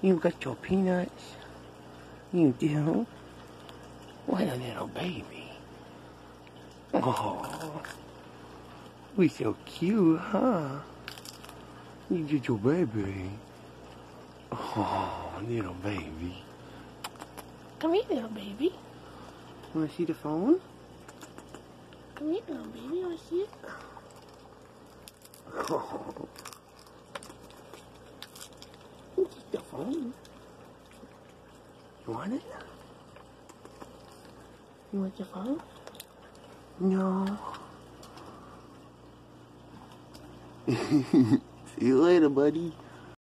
You got your peanuts? You do? What a little baby. Oh, we so cute, huh? You get your baby. Oh, little baby. Come here, little baby. Wanna see the phone? Come here, little baby. Wanna see it? Oh. Take the phone. You want it? You want your phone? No. See you later, buddy.